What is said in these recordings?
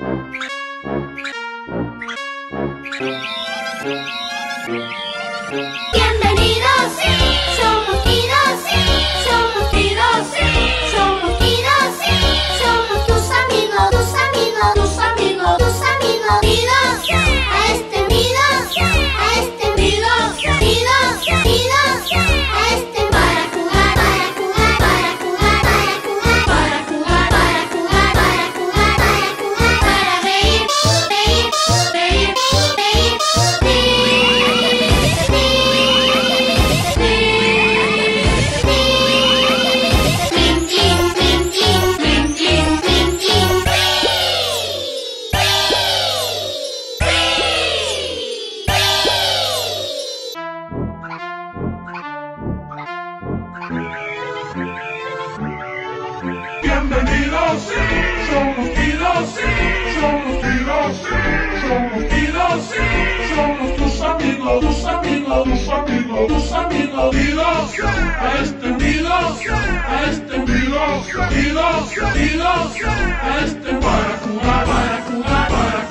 Yeah! tiros, somos tiros, somos tiros, somos tiros, somos tus amigos, tus amigos, tus amigos, tus amigos, tiros, a este tiros, a este tiros, tiros, tiros, a este para jugar, para jugar, para jugar.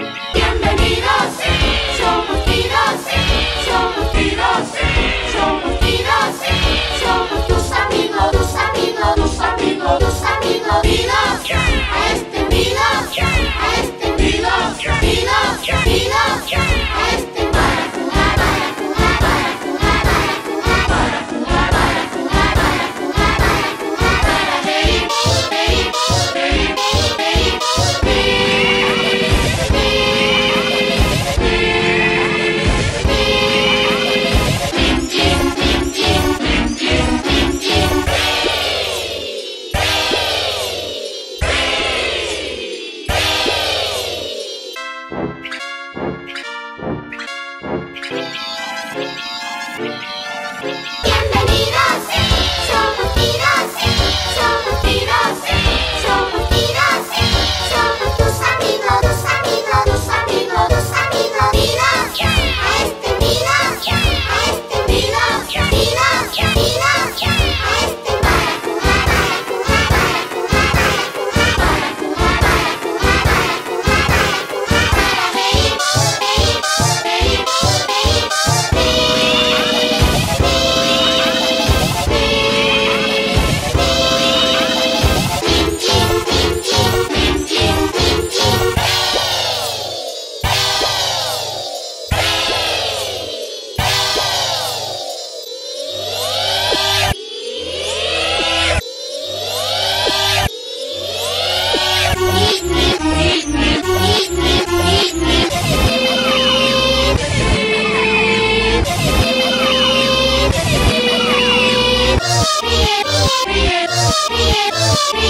Bienvenidos, somos giras, somos giras, somos giras, somos tus amigos, tus amigos, tus amigos, tus amigos, tus a este mundo, a este mundo.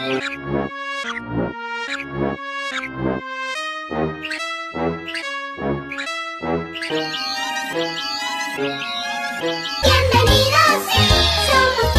Bienvenidos, somos